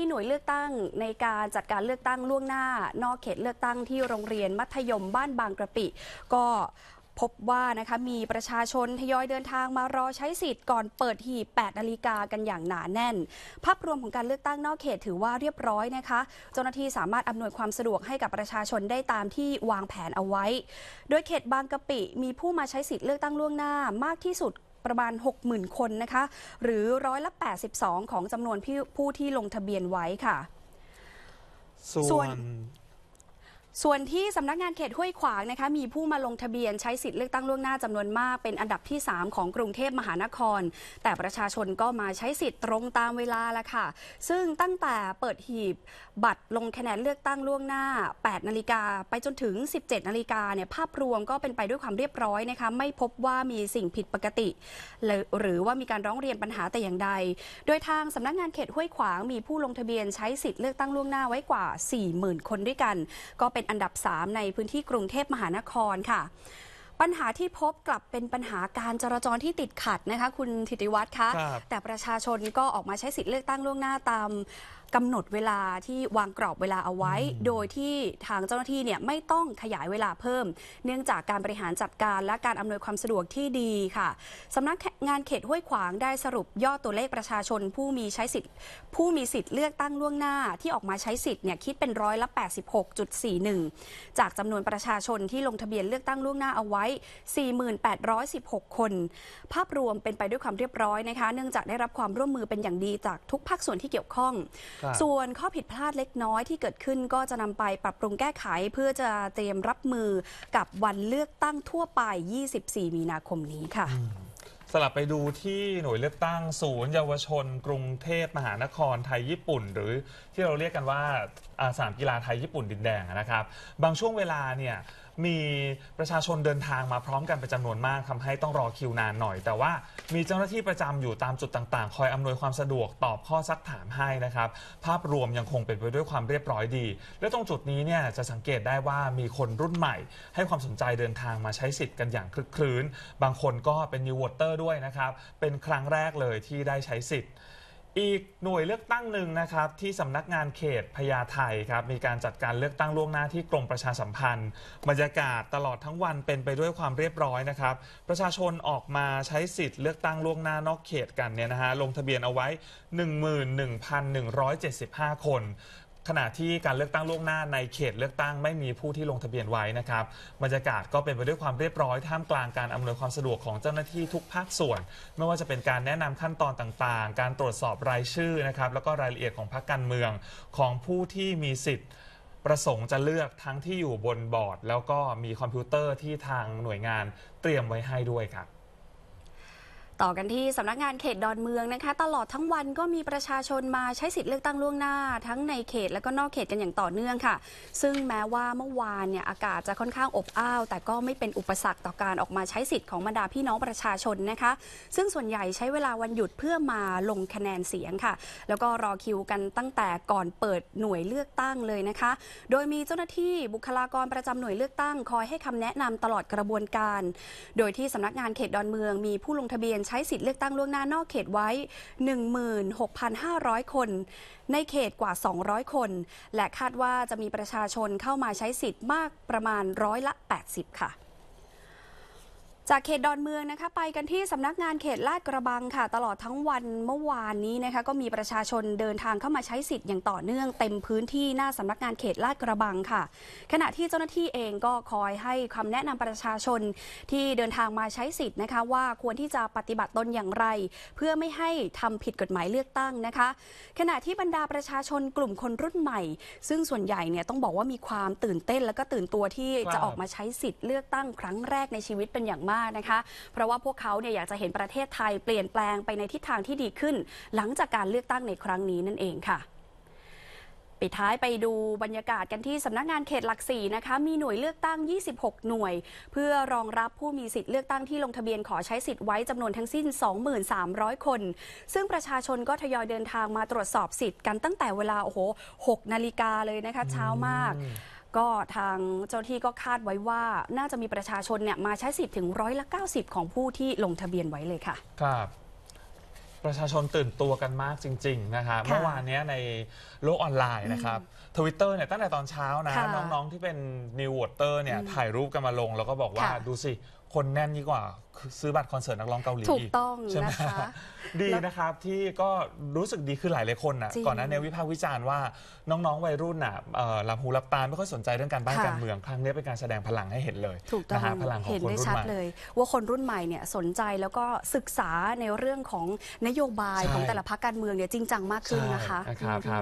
ที่หน่วยเลือกตั้งในการจัดการเลือกตั้งล่วงหน้า นอกเขตเลือกตั้งที่โรงเรียนมัธยมบ้านบางกระปิ ก็พบว่านะคะมีประชาชนทยอยเดินทางมารอใช้สิทธิ์ก่อนเปิดหีบ 8 นาฬิกากันอย่างหนาแน่น ภาพรวมของการเลือกตั้งนอกเขตถือว่าเรียบร้อยนะคะ เจ้าหน้าที่สามารถอำนวยความสะดวกให้กับประชาชนได้ตามที่วางแผนเอาไว้ โดยเขตบางกะปิ มีผู้มาใช้สิทธิ์เลือกตั้งล่วงหน้ามากที่สุด ประมาณ 60,000 คนนะคะ หรือร้อยละ 82 ของจำนวนผู้ที่ลงทะเบียนไว้ค่ะ ส่ส่ววนน ส่วนที่สำนักงานเขตห้วยขวางนะคะมีผู้มาลงทะเบียนใช้สิทธิ์เลือกตั้งล่วงหน้าจำนวนมาก เป็นอันดับที่ 3 ของกรุงเทพมหานคร แต่ประชาชนก็มาใช้สิทธิ์ตรงตามเวลาละค่ะ ซึ่งตั้งแต่เปิดหีบบัตรลงคะแนนเลือกตั้งล่วงหน้า 8 นาฬิกาไปจนถึง 17 นาฬิกาเนี่ยภาพรวมก็เป็นไปด้วยความเรียบร้อยนะคะไม่พบว่ามีสิ่งผิดปกติ หรือว่ามีการร้องเรียนปัญหาแต่อย่างใด โดยทางสำนักงานเขตห้วยขวางมีผู้ลงทะเบียนใช้สิทธิ์เลือกตั้งล่วงหน้าไว้กว่า 40,000 คนด้วยกัน ก็เป็นอันดับ 3 ในพื้นที่กรุงเทพมหานครค่ะ ปัญหาที่พบกลับเป็นปัญหาการจราจรที่ติดขัดนะคะ คุณธิติวัฒน์คะ ครับ แต่ประชาชนก็ออกมาใช้สิทธิ์เลือกตั้งล่วงหน้าตามกำหนดเวลาที่วางกรอบเวลาเอาไว้ โดยที่ทางเจ้าหน้าที่เนี่ยไม่ต้องขยายเวลาเพิ่ม เนื่องจากการบริหารจัดการและการอำนวยความสะดวกที่ดีค่ะสำนักงานเขตห้วยขวางได้สรุปยอดตัวเลขประชาชนผู้มีใช้สิทธิ์ ผู้มีสิทธิ์เลือกตั้งล่วงหน้าที่ออกมาใช้สิทธิ์เนี่ยคิดเป็นร้อยละ86.41 จากจำนวนประชาชนที่ลงทะเบียนเลือกตั้งล่วงหน้าเอาไว้4816 คน ภาพรวมเป็นไปด้วยความเรียบร้อยนะคะ เนื่องจากได้รับความร่วมมือเป็นอย่างดีจากทุกภาคส่วนที่เกี่ยวข้องครับส่วนข้อผิดพลาดเล็กน้อยที่เกิดขึ้นก็จะนำไปปรับปรุงแก้ไขเพื่อจะเตรียมรับมือกับวันเลือกตั้งทั่วไป 24 มีนาคมนี้ค่ะสลับไปดูที่หน่วยเลือกตั้งศูนย์เยาวชน กรุงเทพมหานครไทยญี่ปุ่น หรือที่เราเรียกกันว่าอ่าสนามกีฬาไทยญี่ปุ่นดินแดงนะครับ บางช่วงเวลาเนี่ยมีประชาชนเดินทางมาพร้อมกันเป็นจำนวนมากทำให้ต้องรอคิวนานหน่อย แต่ว่ามีเจ้าหน้าที่ประจำอยู่ตามจุดต่างๆ คอยอำนวยความสะดวกตอบข้อซักถามให้นะครับ ภาพรวมยังคงเป็นไปด้วยความเรียบร้อยดี และตรงจุดนี้เนี่ยจะสังเกตได้ว่ามีคนรุ่นใหม่ ให้ความสนใจเดินทางมาใช้สิทธิ์กันอย่างคลึกคลื้น บางคนก็เป็น New Voter ด้วยนะครับ เป็นครั้งแรกเลยที่ได้ใช้สิทธิ์ อีกหน่วยเลือกตั้งหนึ่งนะครับที่สำนักงานเขตพญาไทครับมีการจัดการเลือกตั้งล่วงหน้าที่กรมประชาสัมพันธ์ บรรยากาศตลอดทั้งวันเป็นไปด้วยความเรียบร้อยนะครับ ประชาชนออกมาใช้สิทธิ์เลือกตั้งล่วงหน้านอกเขตกันเนี่ยนะฮะลงทะเบียนเอาไว้ 11,175 คน ขณะที่การเลือกตั้งล่วงหน้าในเขตเลือกตั้งไม่มีผู้ที่ลงทะเบียนไว้นะครับบรรยากาศก็เป็นไปด้วยความเรียบร้อยท่ามกลางการอำนวยความสะดวกของเจ้าหน้าที่ทุกภาคส่วน ไม่ว่าจะเป็นการแนะนำขั้นตอนต่างๆ การตรวจสอบรายชื่อนะครับแล้วก็รายละเอียดของพรรคการเมืองของผู้ที่มีสิทธิ์ประสงค์จะเลือกทั้งที่อยู่บนบอร์ด แล้วก็มีคอมพิวเตอร์ที่ทางหน่วยงานเตรียมไว้ให้ด้วยครับ ต่อกันที่สำนักงานเขตดอนเมืองนะคะ ตลอดทั้งวันก็มีประชาชนมาใช้สิทธิ์เลือกตั้งล่วงหน้า ทั้งในเขตและก็นอกเขตกันอย่างต่อเนื่องค่ะ ซึ่งแม้ว่าเมื่อวานเนี่ยอากาศจะค่อนข้างอบอ้าว แต่ก็ไม่เป็นอุปสรรคต่อการออกมาใช้สิทธิ์ของบรรดาพี่น้องประชาชนนะคะ ซึ่งส่วนใหญ่ใช้เวลาวันหยุดเพื่อมาลงคะแนนเสียงค่ะ แล้วก็รอคิวกันตั้งแต่ก่อนเปิดหน่วยเลือกตั้งเลยนะคะ โดยมีเจ้าหน้าที่บุคลากรประจำหน่วยเลือกตั้งคอยให้คำแนะนำตลอดกระบวนการ โดยที่สำนักงานเขตดอนเมืองมีผู้ลงทะเบียนใช้สิทธิ์เลือกตั้งล่วงหน้านอกเขตไว้ 16,500 คน ในเขตกว่า 200 คน และคาดว่าจะมีประชาชนเข้ามาใช้สิทธิ์มากประมาณร้อยละ 80 ค่ะ จากเขตดอนเมืองนะคะไปกันที่สำนักงานเขตลาดกระบังค่ะ ตลอดทั้งวันเมื่อวานนี้นะคะก็มีประชาชนเดินทางเข้ามาใช้สิทธิ์อย่างต่อเนื่องเต็มพื้นที่หน้าสำนักงานเขตลาดกระบังค่ะ ขณะที่เจ้าหน้าที่เองก็คอยให้คำแนะนำประชาชนที่เดินทางมาใช้สิทธิ์นะคะ ว่าควรที่จะปฏิบัติตนอย่างไร เพื่อไม่ให้ทำผิดกฎหมายเลือกตั้งนะคะ ขณะที่บรรดาประชาชนกลุ่มคนรุ่นใหม่ ซึ่งส่วนใหญ่เนี่ยต้องบอกว่ามีความตื่นเต้น แล้วก็ตื่นตัวที่จะออกมาใช้สิทธิ์เลือกตั้งครั้งแรกในชีวิตเป็นอย่างมากนะคะ เพราะว่าพวกเขาเนี่ยอยากจะเห็นประเทศไทยเปลี่ยนแปลงไปในทิศทางที่ดีขึ้น หลังจากการเลือกตั้งในครั้งนี้นั่นเองค่ะปิดท้ายไปดูบรรยากาศกันที่สำนักงานเขตหลักสี่นะคะ มีหน่วยเลือกตั้ง 26 หน่วย เพื่อรองรับผู้มีสิทธิ์เลือกตั้งที่ลงทะเบียนขอใช้สิทธิ์ไว้จำนวนทั้งสิ้น 23,000 คน ซึ่งประชาชนก็ทยอยเดินทางมาตรวจสอบสิทธิ์กันตั้งแต่เวลาโอ้โห6นาฬิกาเลยนะคะ เช้ามาก ก็ทางเจ้าหน้าที่ก็คาดไว้ว่าน่าจะมีประชาชนเนี่ยมาใช้สิทธิ์ถึงร้อยละ 90 ของผู้ที่ลงทะเบียนไว้เลยค่ะ ครับ ประชาชนตื่นตัวกันมากจริง ๆ นะคะเมื่อวานเนี้ยในโลกออนไลน์นะครับทวิตเตอร์เนี่ยตั้งแต่ตอนเช้านะ ค่ะน้อง ๆ ที่เป็น New Voter เนี่ยถ่ายรูปกันมาลง แล้วก็บอกว่าค่ะ ดูสิ คนแน่นยิ่งกว่าซื้อบัตรคอนเสิร์ตนักร้องเกาหลีถูกกต้องใช่ไหมนะคะ ดีนะครับที่ก็รู้สึกดีขึ้นหลายหลายๆคนนะจริงก่อนหน้านี้วิพากษ์วิจารณ์ว่าน้องๆวัยรุ่นน่ะเอ่อหลับหูหลับตาไม่ค่อยสนใจเรื่องการบ้านค่ะ การเมืองครั้งนี้เป็นการแสดงพลังให้เห็นเลยถูกต้องนะฮะพลังของเห็นคนได้รุ่นชัดใหม่ เลย ว่าคนรุ่นใหม่เนี่ยสนใจแล้วก็ศึกษาในเรื่องของนโยบายใช่ ของแต่ละพรรคการเมืองเนี่ยจริงจังมากขึ้นนะคะ ใช่นะครับครับ